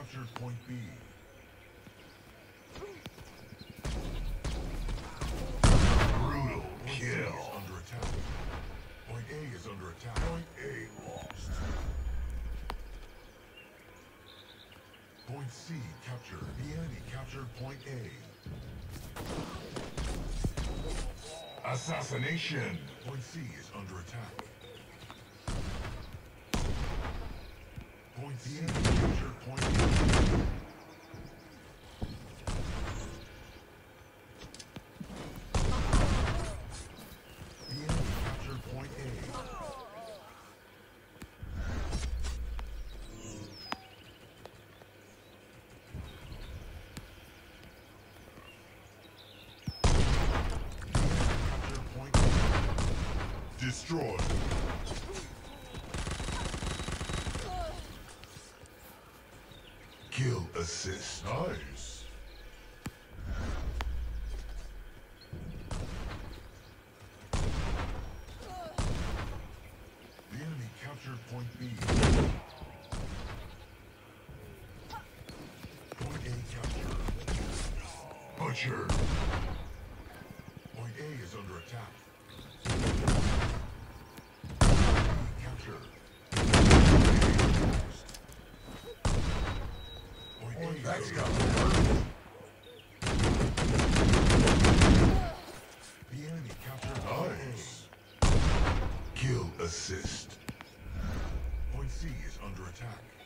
captured point B. Brutal kill. Under attack. Point A is under attack. Point A lost. Point C captured. The enemy captured point A. Assassination. Point C is under attack. Point C captured point A. The enemy captured point A. Captured point A. Destroyed. Kill assist. Nice. Enemy captured point B. Butcher. Point A is under attack. B captured. Point A is Let's go. The enemy captured nice. Kill assist. Point C is under attack.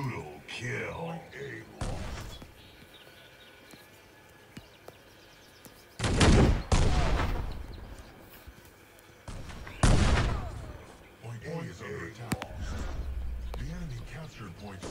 Brutal kill. Point A is under attack. The enemy captured point C.